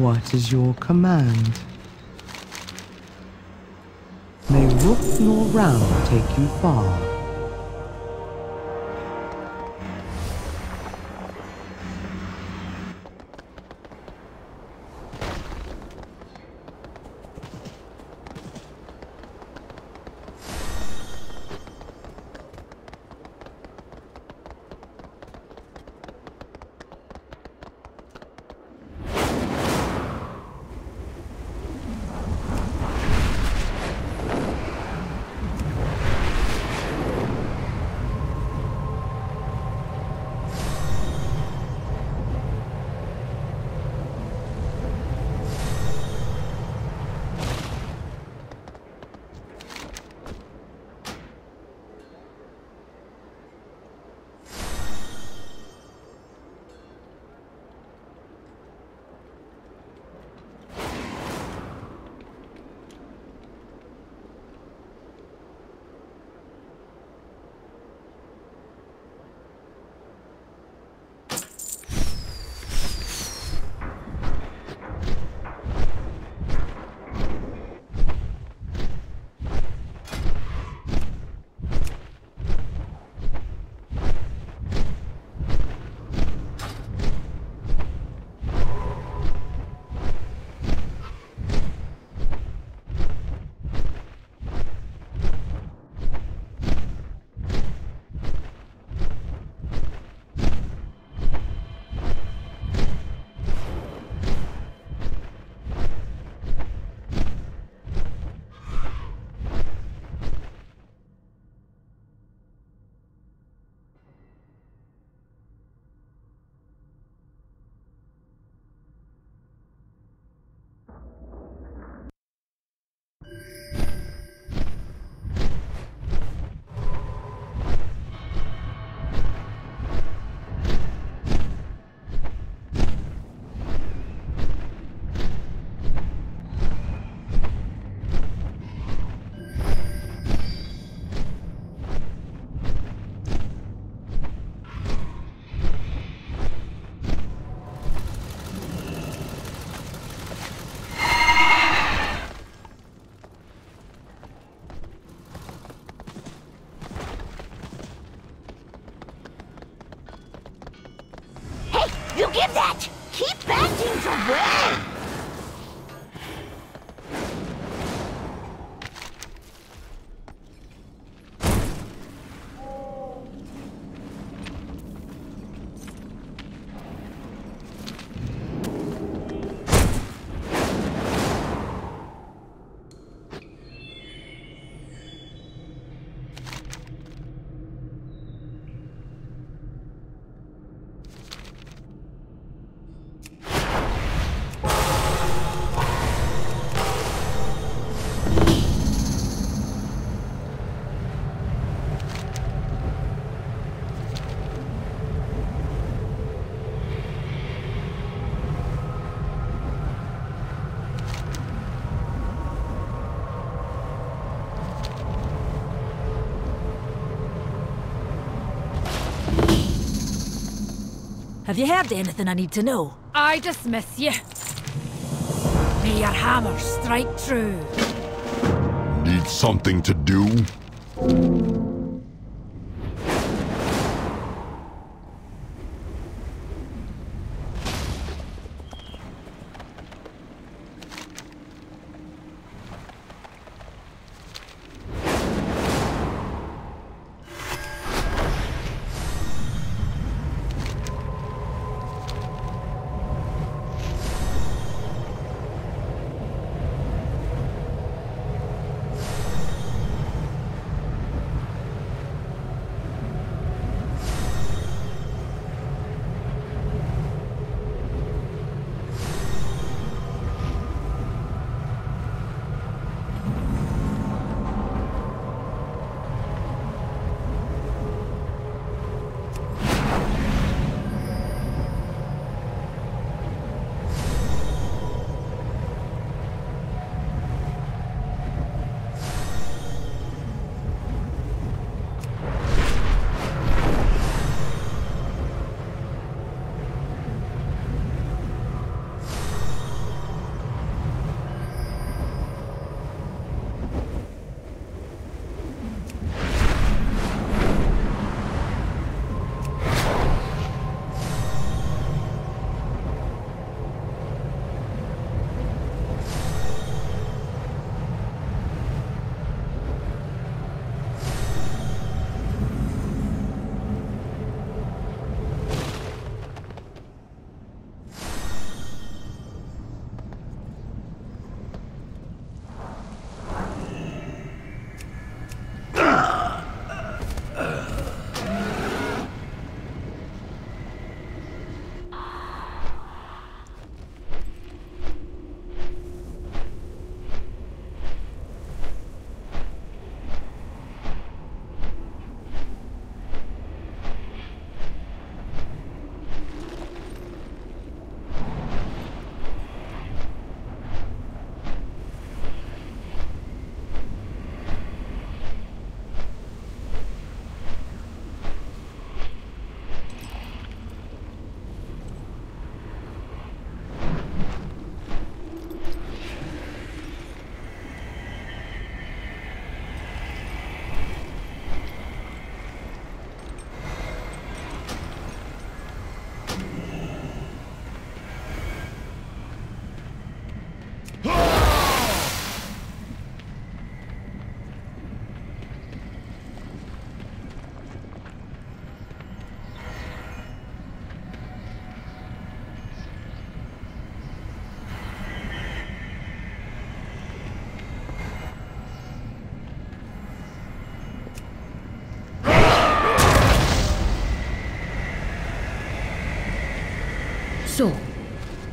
What is your command? May rook nor round take you far. Give that! Keep bad things away! Have you heard anything I need to know? I dismiss you. May your hammer strike true. Need something to do?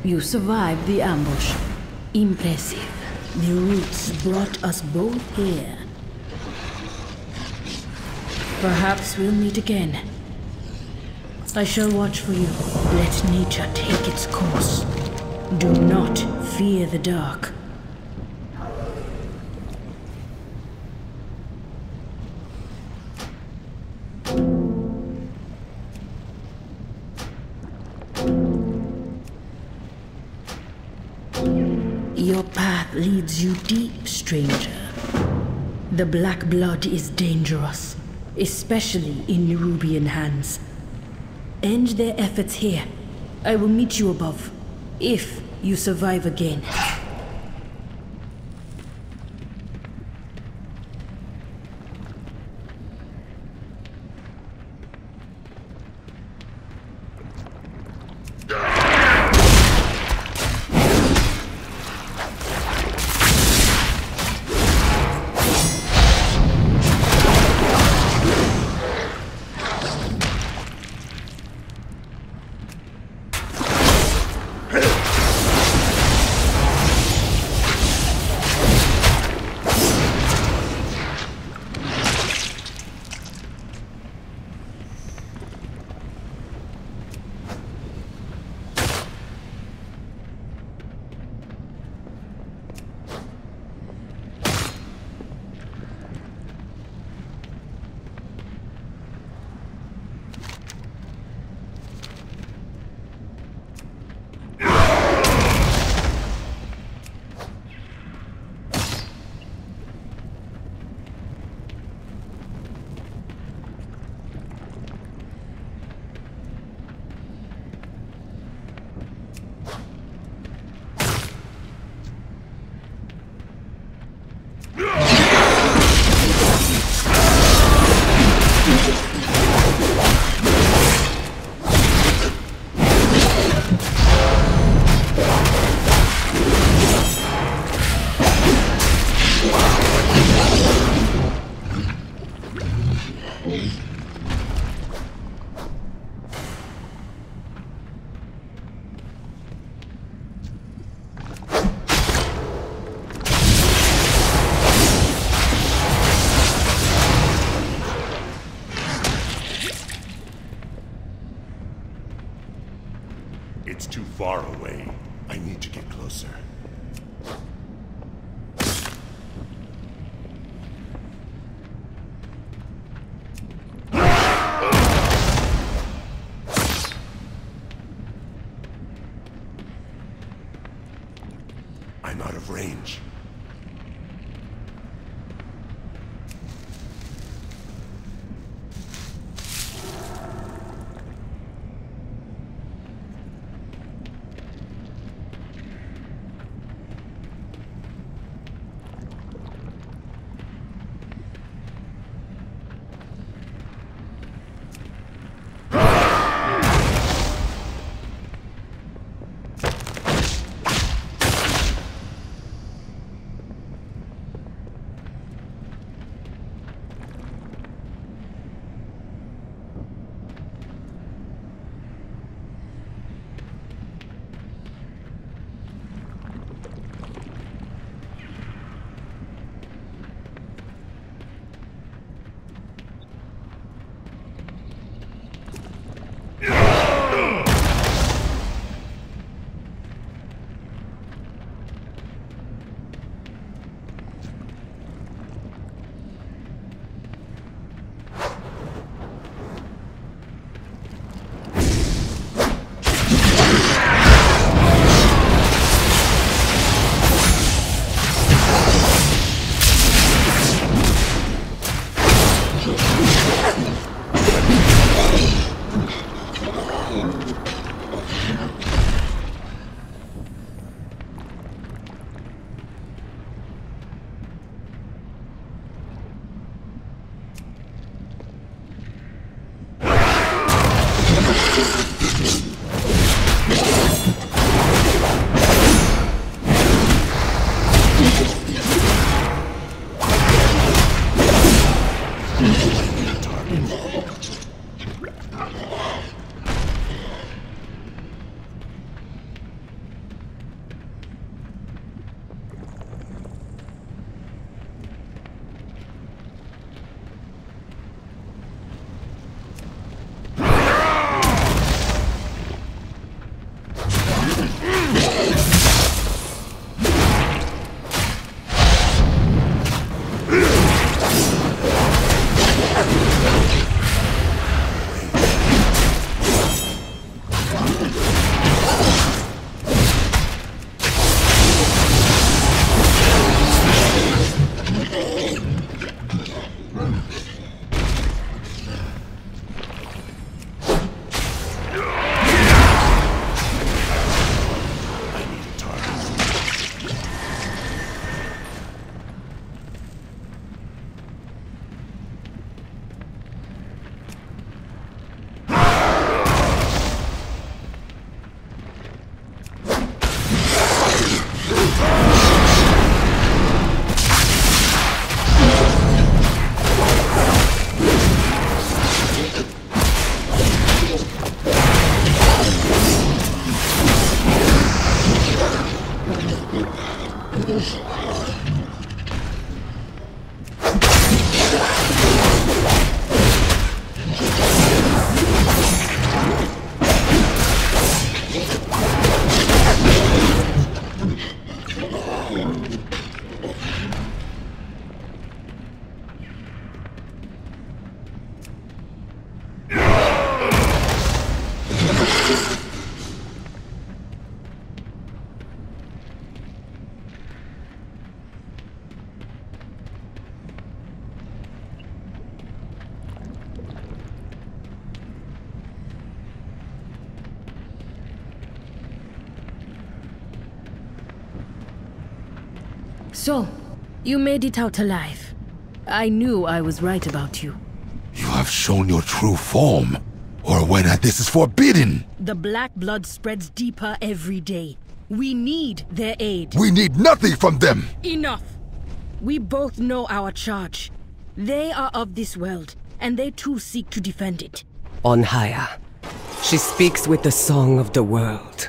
You survived the ambush. Impressive. The roots brought us both here. Perhaps we'll meet again. I shall watch for you. Let nature take its course. Do not fear the dark. The black blood is dangerous, especially in Nerubian hands. End their efforts here. I will meet you above, if you survive again. Nothing. So, you made it out alive. I knew I was right about you. You have shown your true form. Or when this is forbidden. The Black Blood spreads deeper every day. We need their aid. We need nothing from them. Enough! We both know our charge. They are of this world, and they too seek to defend it. On higher. She speaks with the song of the world.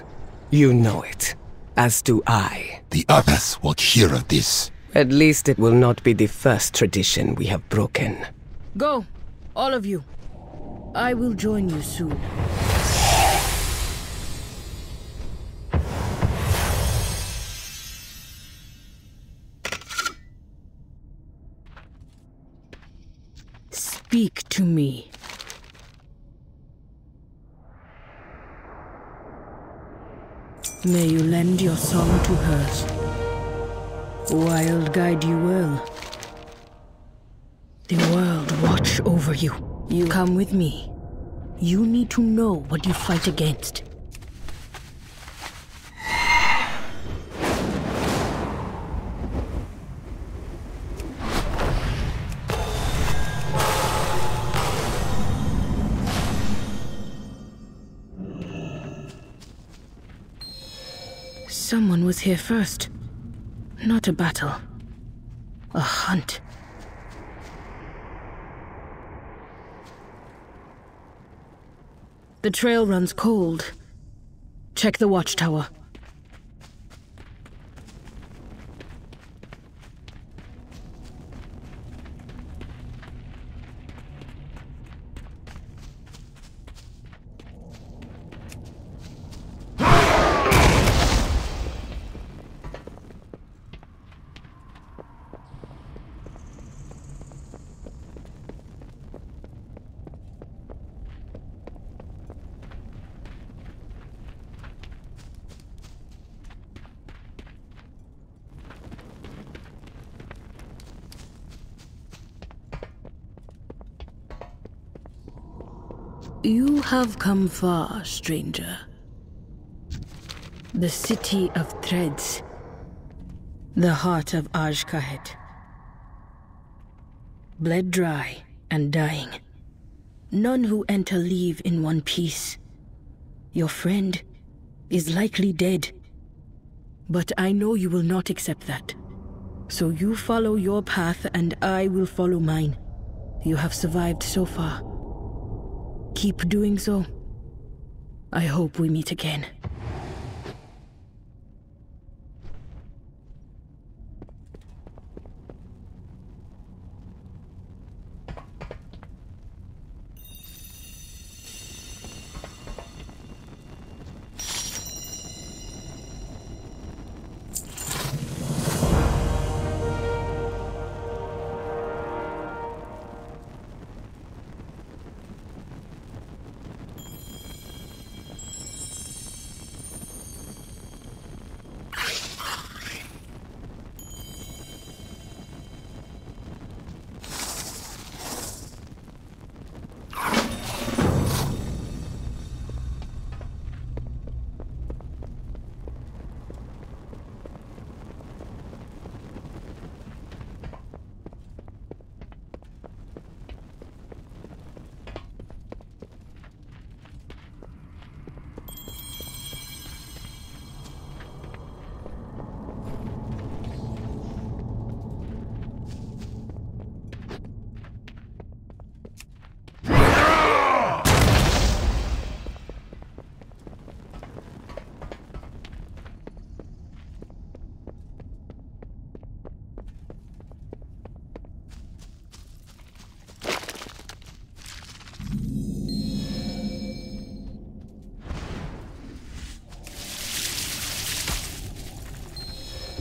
You know it, as do I. The others will hear of this. At least it will not be the first tradition we have broken. Go, all of you. I will join you soon. Speak to me. May you lend your song to hers. Wild guide you well. The world watch over you. You come with me. You need to know what you fight against. Someone was here first. Not a battle. A hunt. The trail runs cold. Check the watchtower. You have come far, stranger. The city of threads. The heart of Azj-Kahet. Bled dry and dying. None who enter leave in one piece. Your friend is likely dead. But I know you will not accept that. So you follow your path and I will follow mine. You have survived so far. Keep doing so. I hope we meet again.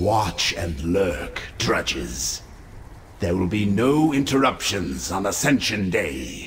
Watch and lurk, drudges. There will be no interruptions on Ascension Day.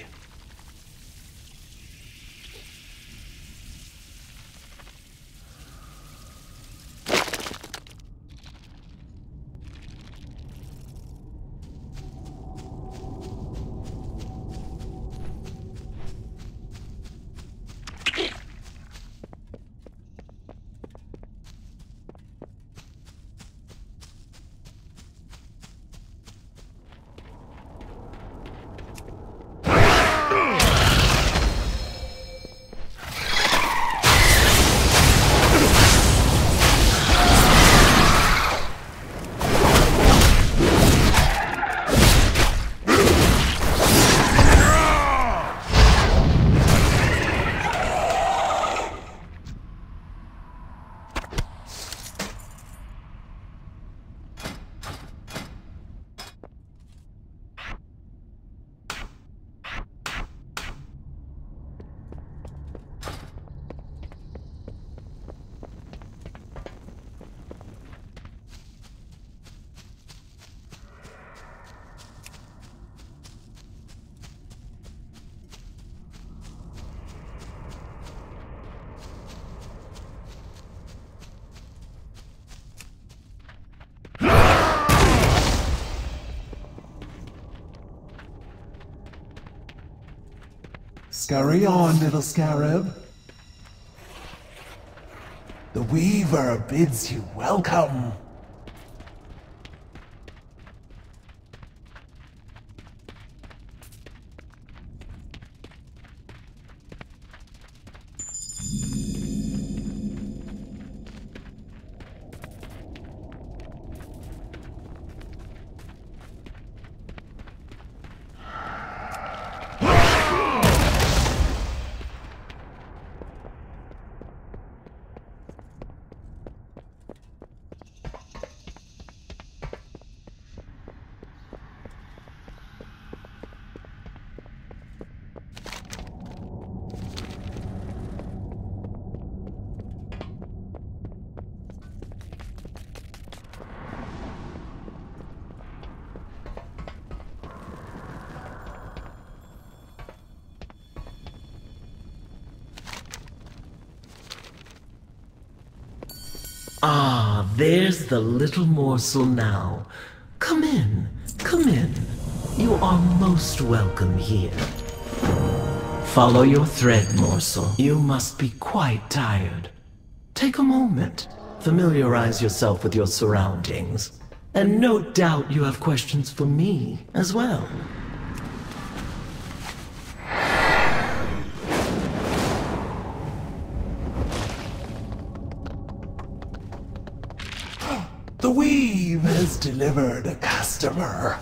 Scurry on, little scarab. The Weaver bids you welcome. Ah, there's the little morsel now. Come in, come in. You are most welcome here. Follow your thread, morsel. You must be quite tired. Take a moment, familiarize yourself with your surroundings, and no doubt you have questions for me as well. Delivered a customer.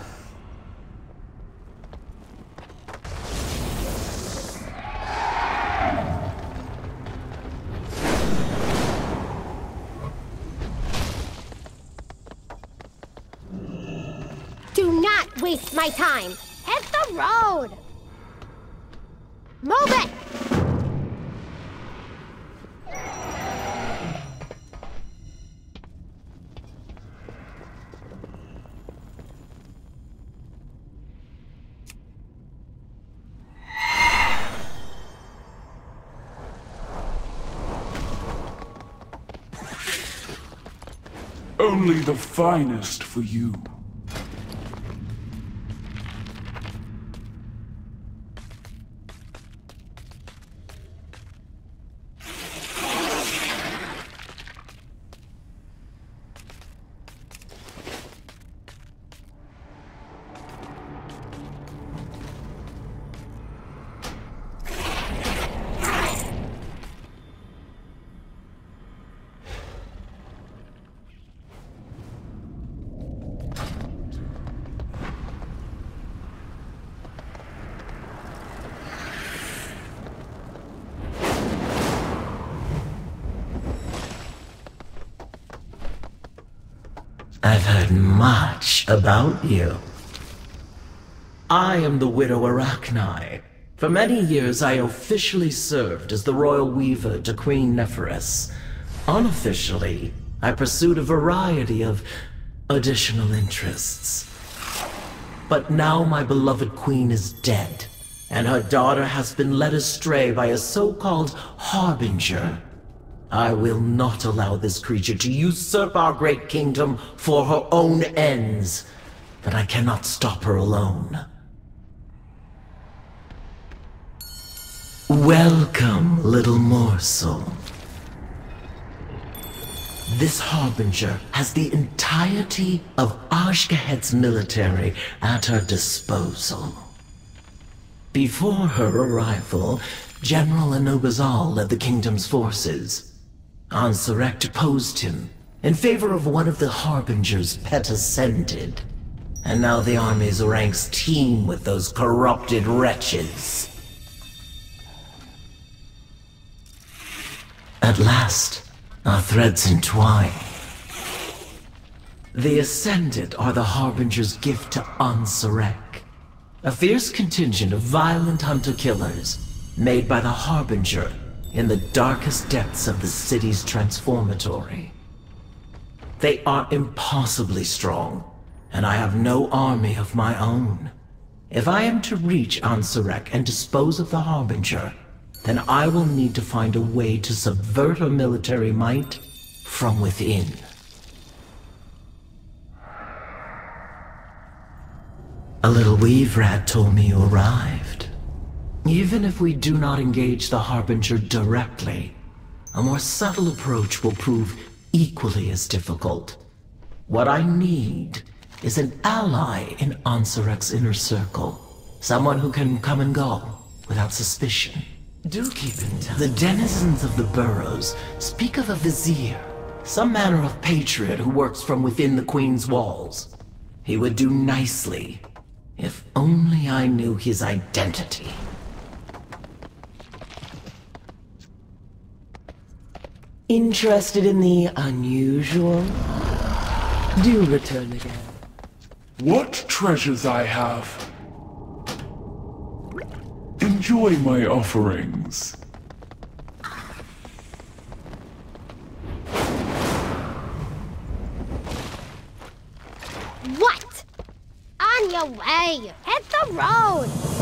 Do not waste my time. Hit the road. Move it. Only the finest for you. Heard much about you. I am the Widow Arachni. For many years, I officially served as the Royal Weaver to Queen Neferis. Unofficially, I pursued a variety of additional interests. But now my beloved queen is dead, and her daughter has been led astray by a so-called Harbinger. I will not allow this creature to usurp our great kingdom for her own ends, but I cannot stop her alone. Welcome, little morsel. This Harbinger has the entirety of Azj-Kahet's military at her disposal. Before her arrival, General Anub'azal led the kingdom's forces. Ansurek deposed him in favor of one of the Harbinger's pet ascended. And now the army's ranks teem with those corrupted wretches. At last, our threads entwine. The Ascended are the Harbinger's gift to Ansurek, a fierce contingent of violent hunter-killers made by the Harbinger in the darkest depths of the city's transformatory. They are impossibly strong, and I have no army of my own. If I am to reach Ansurek and dispose of the Harbinger, then I will need to find a way to subvert her military might from within. A little weave rat told me you arrived. Even if we do not engage the Harbinger directly, a more subtle approach will prove equally as difficult. What I need is an ally in Ansurek's inner circle. Someone who can come and go without suspicion. Do keep in touch. The denizens of the burrows speak of a vizier, some manner of patriot who works from within the Queen's walls. He would do nicely, if only I knew his identity. Interested in the unusual? Do return again. What treasures I have. Enjoy my offerings. What? On your way. Hit the road.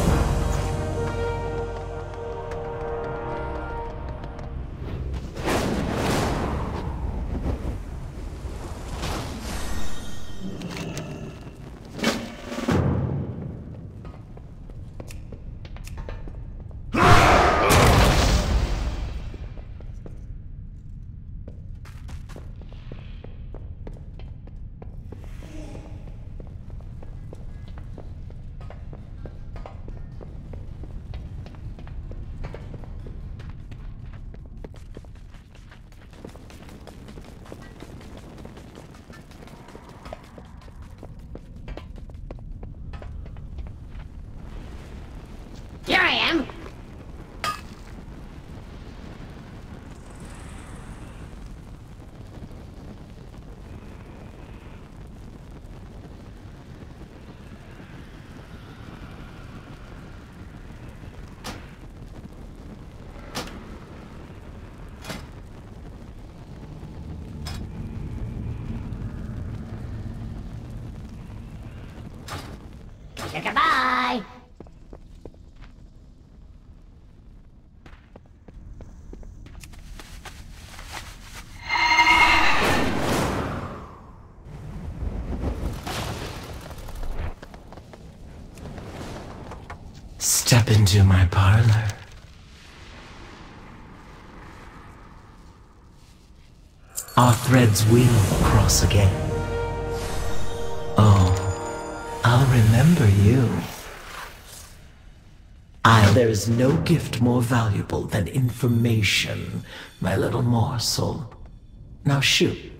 Goodbye. Step into my parlor. Our threads will cross again. Remember you. I, there is no gift more valuable than information, my little morsel. Now shoot.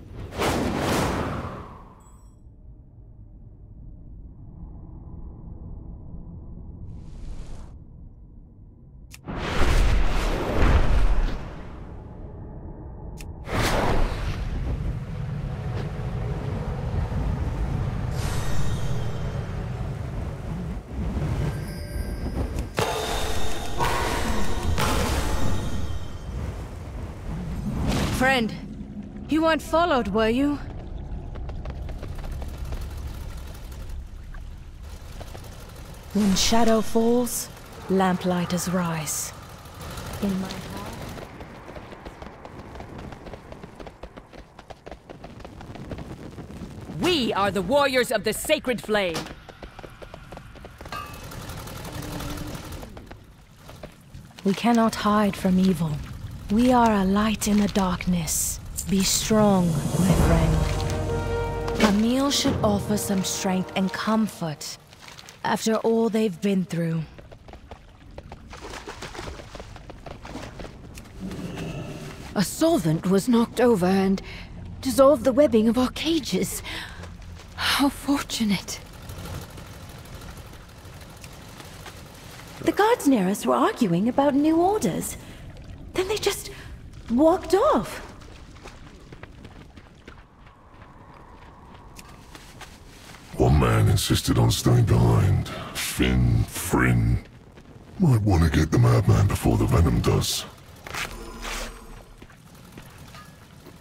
Weren't followed, were you? When shadow falls, lamplighters rise. In my heart. We are the warriors of the sacred flame. We cannot hide from evil. We are a light in the darkness. Be strong, my friend. A meal should offer some strength and comfort after all they've been through. A solvent was knocked over and dissolved the webbing of our cages. How fortunate. The guards near us were arguing about new orders. Then they just walked off. One man insisted on staying behind. Finn, Fryn. Might want to get the madman before the venom does.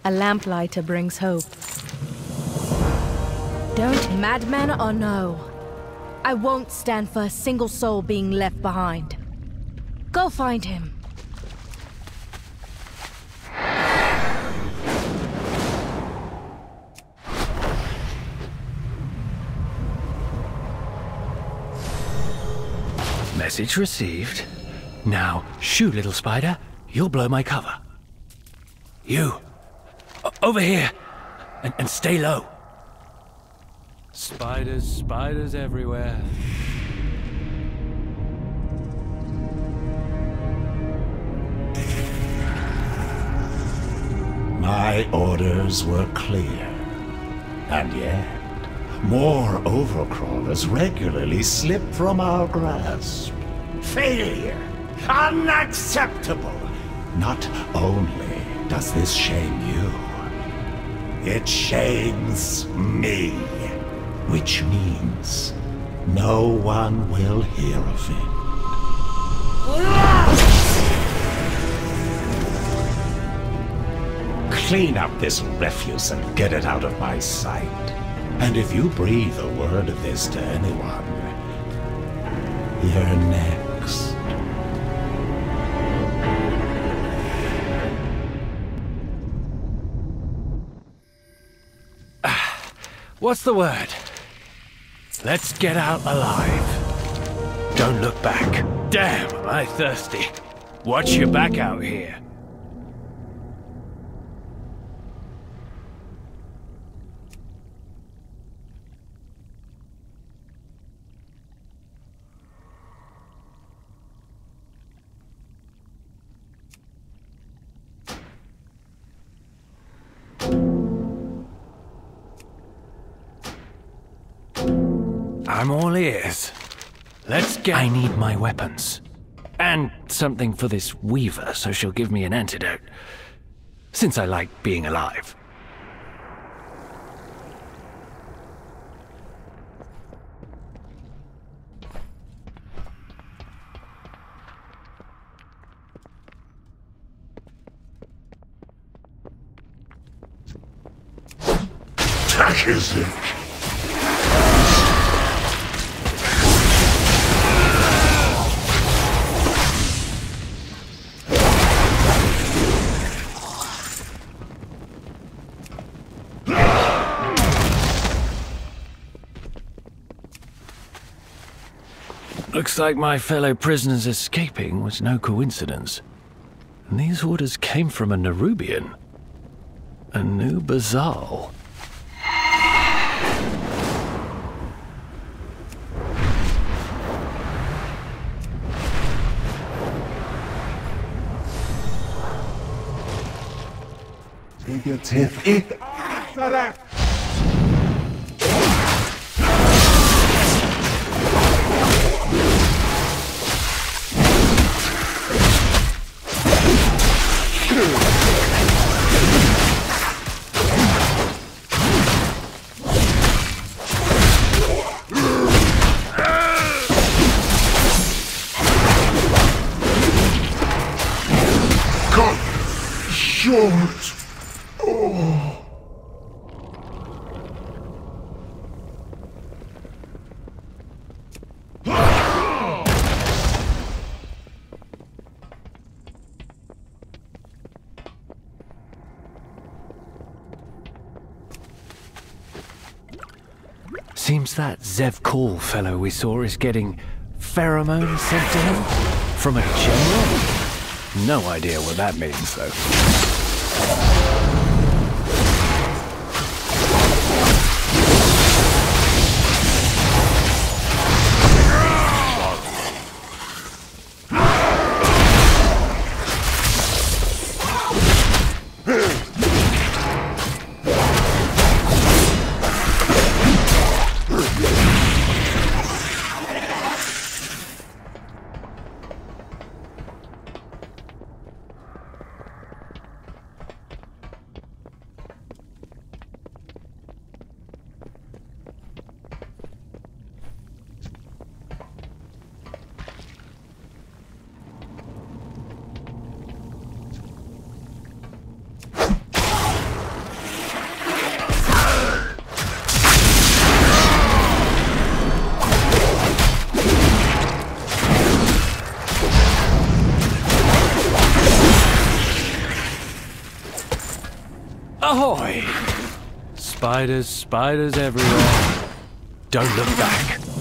A lamplighter brings hope. Don't madman or no. I won't stand for a single soul being left behind. Go find him. Message received. Now, shoo, little spider. You'll blow my cover. You. Over here. And, and stay low. Spiders, spiders everywhere. My orders were clear. And yet, more overcrawlers regularly slip from our grasp. Failure! Unacceptable! Not only does this shame you, it shames me. Which means no one will hear of it. Clean up this refuse and get it out of my sight. And if you breathe a word of this to anyone, you're next. What's the word? Let's get out alive. Don't look back. Damn, am I thirsty. Watch your back out here. I'm ears. Let's get. I need my weapons. And something for this Weaver so she'll give me an antidote. Since I like being alive. Tackism! Looks like my fellow prisoners escaping was no coincidence. And these orders came from a Nerubian. Anub'azal. Negative. It. Cut Zevkal fellow we saw is getting pheromones sent to him from a general. No idea what that means, though. Spiders, spiders everywhere. Don't look back.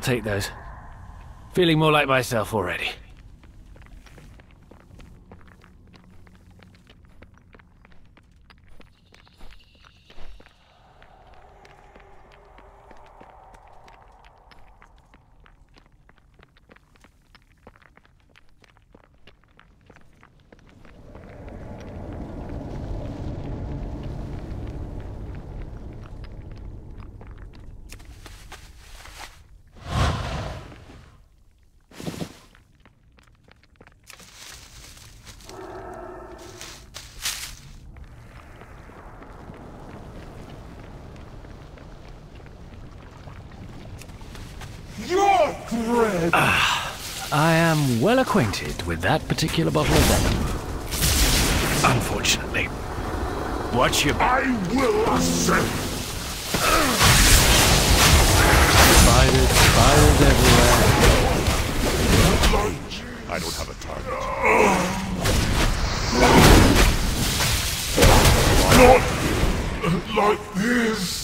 I'll take those. Feeling more like myself already. Thread! Ah, I am well acquainted with that particular bottle of venom. Unfortunately. Watch your back. I will ascend! Spiders, spiders everywhere. I don't have a target. Not like this.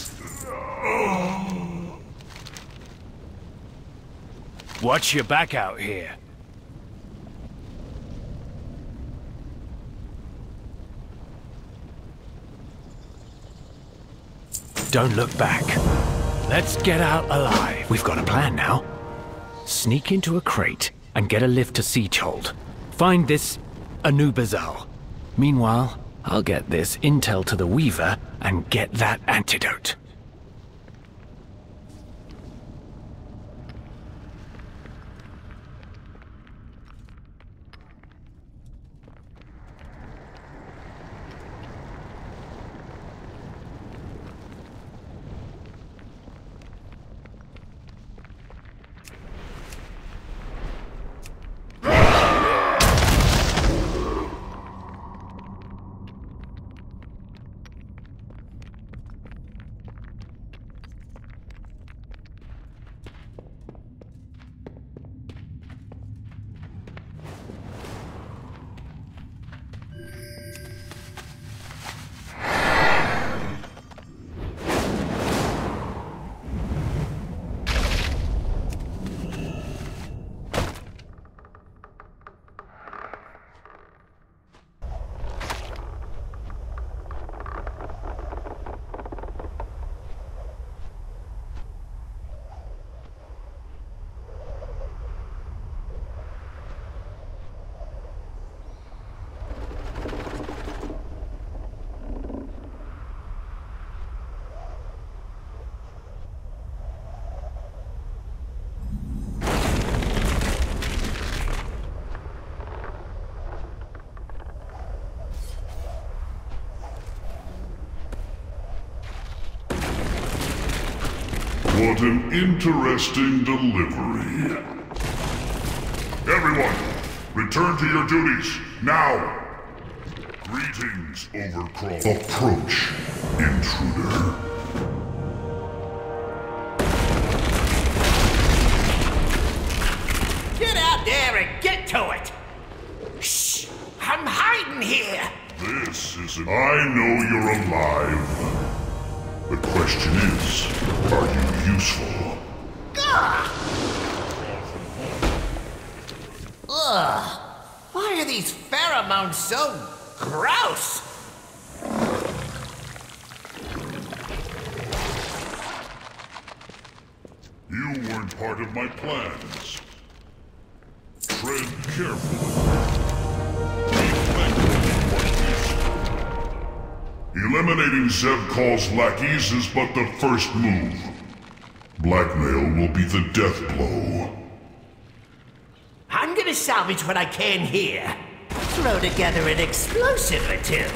Watch your back out here. Don't look back. Let's get out alive. We've got a plan now. Sneak into a crate and get a lift to Sieghold. Find this Anub'azal. Meanwhile, I'll get this intel to the Weaver and get that antidote. What an interesting delivery. Everyone, return to your duties, now! Greetings, Overcrawl. Approach, intruder. Get out there and get to it! Shh! I'm hiding here! This is an... I know you're alive. The question is, are you useful? Ugh! Ugh! Why are these pheromones so gross? You weren't part of my plans. Tread carefully. Eliminating Zevkal's lackeys is but the first move. Blackmail will be the death blow. I'm gonna salvage what I can here. Throw together an explosive or two.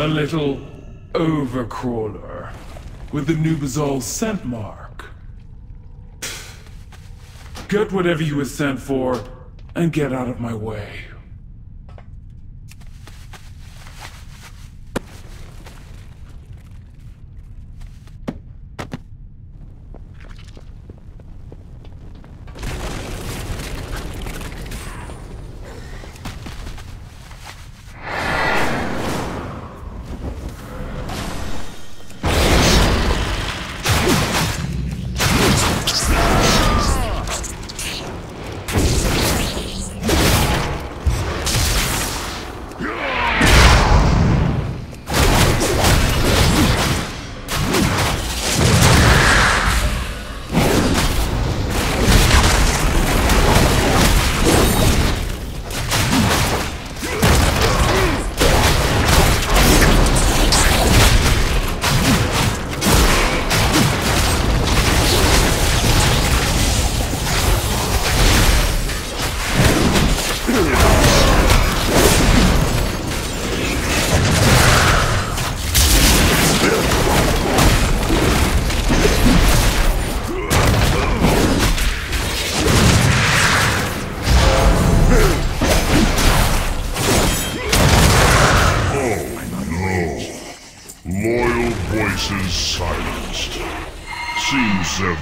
A little overcrawler with the Anub'azal scent mark. Get whatever you were sent for and get out of my way.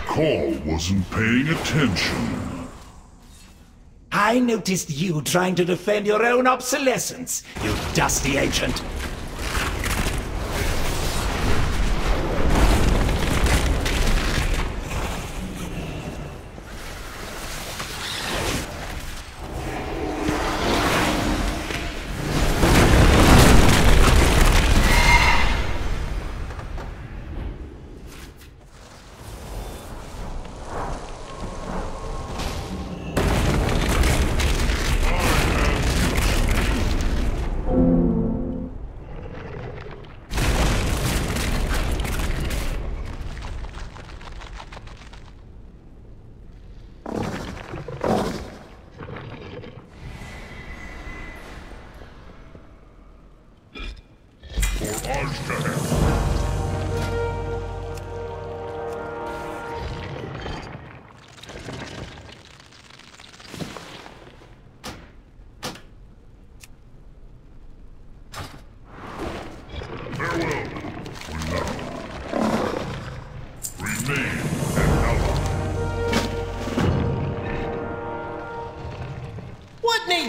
Call wasn't paying attention. I noticed you trying to defend your own obsolescence, you dusty ancient.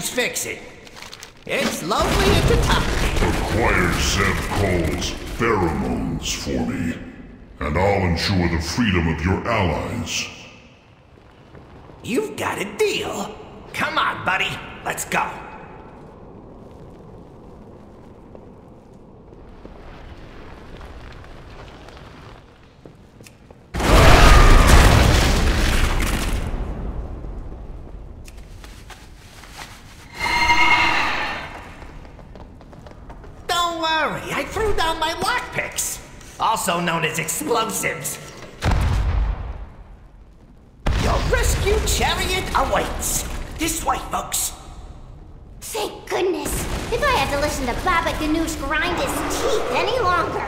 Needs fixing? It's lovely at the top. Acquire Zev Cole's pheromones for me, and I'll ensure the freedom of your allies. You've got a deal. Come on, buddy. Let's go. Don't worry, I threw down my lockpicks, also known as explosives. Your rescue chariot awaits. This way, folks. Thank goodness. If I had to listen to Baba Ganoush grind his teeth any longer.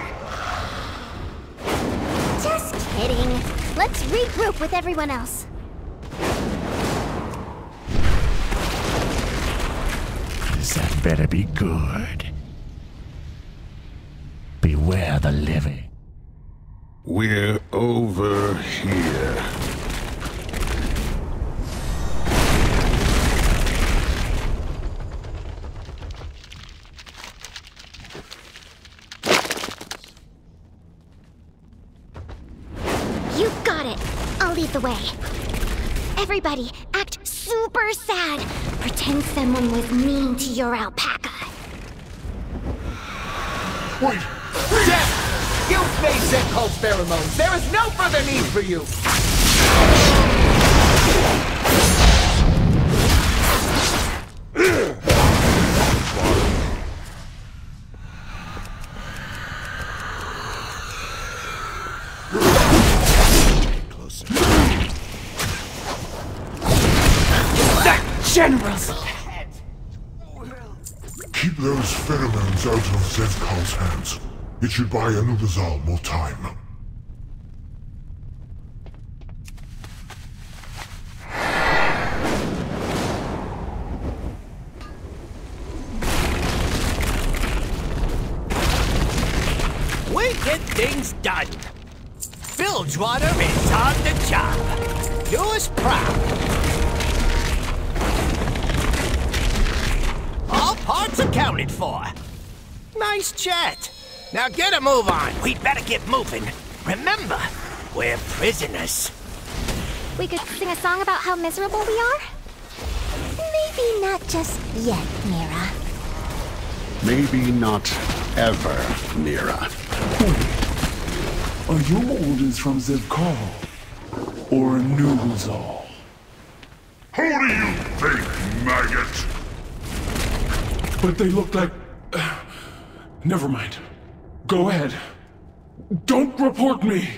Just kidding. Let's regroup with everyone else. That better be good. Beware the living. We're over here. You got it. I'll lead the way. Everybody, act super sad. Pretend someone was mean to your alpaca. Wait! Death! Zevkal's pheromones. There is no further need for you. That generous! Keep those pheromones out of Zevkal's hands. It should buy Anub'azal more time. Get a move on. We'd better get moving. Remember, we're prisoners. We could sing a song about how miserable we are? Maybe not just yet, Mira. Maybe not ever, Mira. Are your orders from Zevkal? Or Anub'azal? Who do you think, maggot? But they look like... Uh, never mind. Go ahead. Don't report me!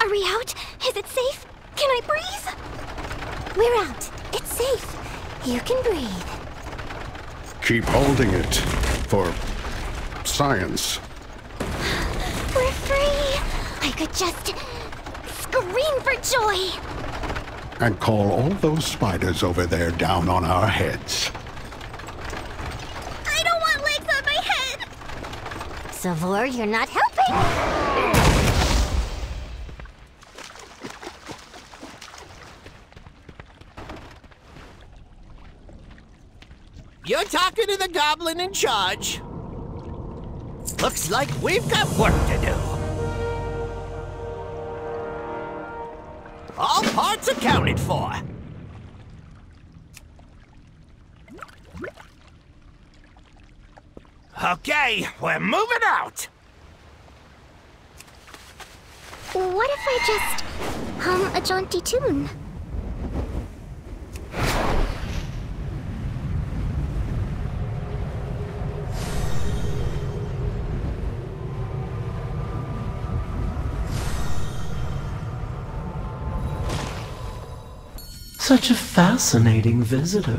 Are we out? Is it safe? Can I breathe? We're out. It's safe. You can breathe. Keep holding it. For science. We're free. I could just scream for joy. And call all those spiders over there down on our heads. I don't want legs on my head. Savor, you're not helping. You're talking to the goblin in charge. Looks like we've got work to do. Parts accounted for. Okay, we're moving out. What if I just hum a jaunty tune? Such a fascinating visitor.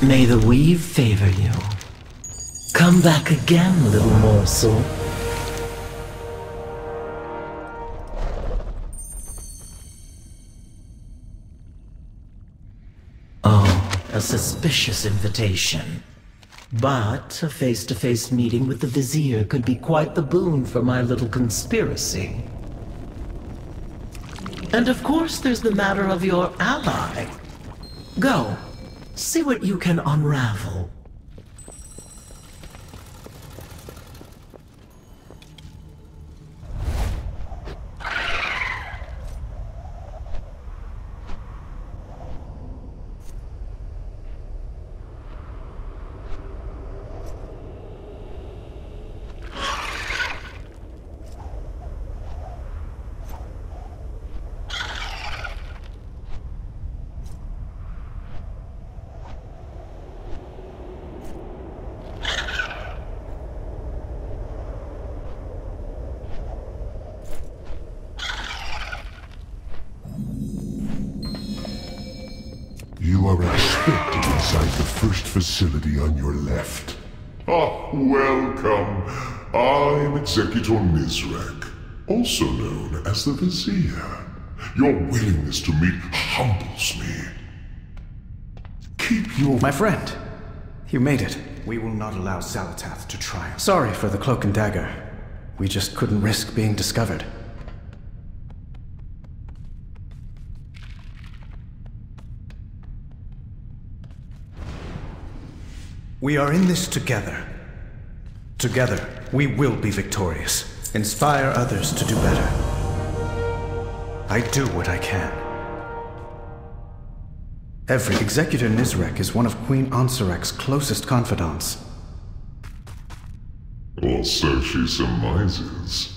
May the weave favor you. Come back again, little morsel. Oh, a suspicious invitation. But a face-to-face meeting with the Vizier could be quite the boon for my little conspiracy. And of course there's the matter of your ally. Go, see what you can unravel. You are expected inside the first facility on your left. Ah, welcome. I'm Executor also known as the Vizier. Your willingness to meet humbles me. Keep your... My friend, you made it. We will not allow Xal'atath to triumph. Sorry for the cloak and dagger. We just couldn't risk being discovered. We are in this together. Together, we will be victorious. Inspire others to do better. I do what I can. Every Executor Nizrek is one of Queen Ansurek's closest confidants. Or so she surmises.